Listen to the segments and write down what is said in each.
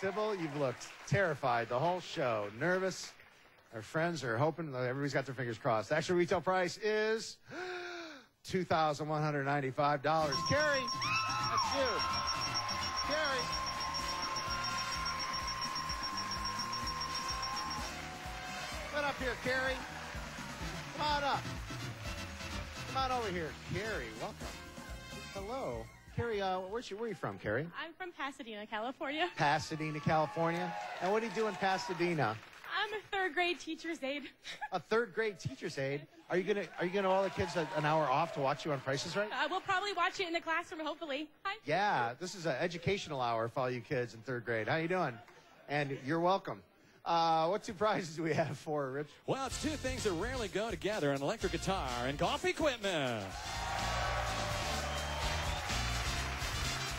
Sybil, you've looked terrified the whole show. Nervous. Our friends are hoping. Everybody's got their fingers crossed. The actual retail price is $2,195. Carrie, that's you. Carrie. Come up here, Carrie. Come on up. Come on over here. Carrie, welcome. Hello. Carrie, uh, where's you, where are you from, Carrie? I'm from Pasadena, California. Pasadena, California. And what do you do in Pasadena? I'm a third grade teacher's aide. A third grade teacher's aide. Are you gonna are you gonna all the kids a, an hour off to watch you on Prices Right? Uh, we'll probably watch it in the classroom, hopefully. Hi. Yeah, this is an educational hour for all you kids in third grade. How are you doing? And you're welcome. Uh, what two prizes do we have for Rich? Well, it's two things that rarely go together: an electric guitar and golf equipment.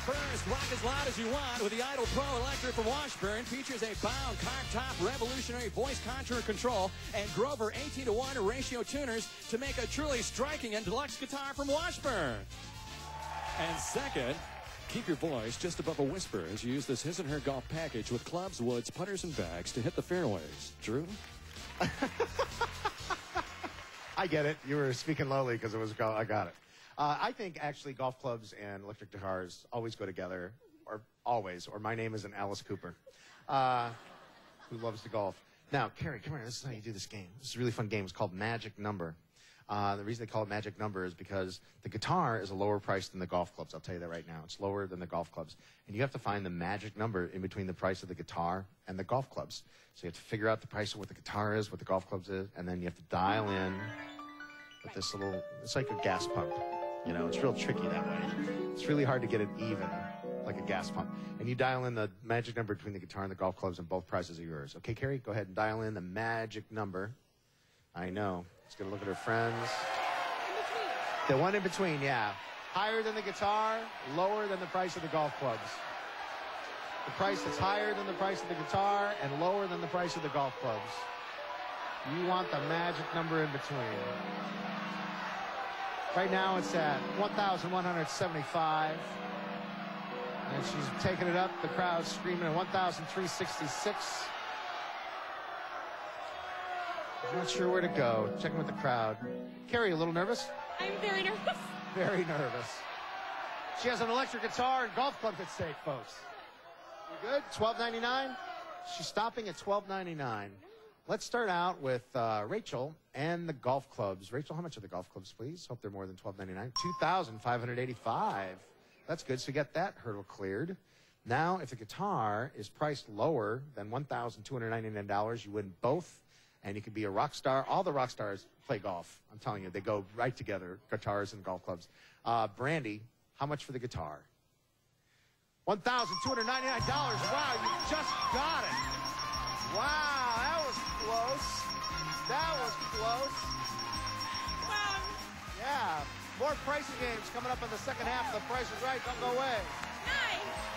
First, rock as loud as you want with the Idol Pro Electric from Washburn. Features a bound carved-top revolutionary voice contour control and Grover 18 to 1 ratio tuners to make a truly striking and deluxe guitar from Washburn. And second, keep your voice just above a whisper as you use this his and her golf package with clubs, woods, putters, and bags to hit the fairways. Drew? I get it. You were speaking lowly because it was I got it. Uh, I think actually golf clubs and electric guitars always go together, or always. Or my name isn't Alice Cooper, uh, who loves to golf. Now, Carrie, come here. This is how you do this game. This is a really fun game. It's called Magic Number. Uh, the reason they call it Magic Number is because the guitar is a lower price than the golf clubs. I'll tell you that right now. It's lower than the golf clubs. And you have to find the magic number in between the price of the guitar and the golf clubs. So you have to figure out the price of what the guitar is, what the golf clubs is, and then you have to dial in with this little, it's like a gas pump. You know, it's real tricky that way. It's really hard to get it even, like a gas pump. And you dial in the magic number between the guitar and the golf clubs, and both prizes are yours. Okay, Carrie, go ahead and dial in the magic number. I know. She's gonna look at her friends. The one in between, yeah. Higher than the guitar, lower than the price of the golf clubs. The price that's higher than the price of the guitar and lower than the price of the golf clubs. You want the magic number in between. Right now it's at 1,175. And she's taking it up. The crowd's screaming at 1,366. I'm not sure where to go. Checking with the crowd. Carrie, a little nervous? I'm very nervous. Very nervous. She has an electric guitar and golf clubs at stake, folks. You good? 12.99. She's stopping at 12.99. Let's start out with uh, Rachel and the golf clubs. Rachel, how much are the golf clubs, please? Hope they're more than 12.99. 2,585. That's good. So got that hurdle cleared. Now, if the guitar is priced lower than $1,299, you win both, and you can be a rock star. All the rock stars play golf. I'm telling you, they go right together, guitars and golf clubs. Uh, Brandi, how much for the guitar? $1,299. Wow, you just got it. That was close. Yeah. More pricing games coming up in the second half of The Price is Right. Don't go away. Nice.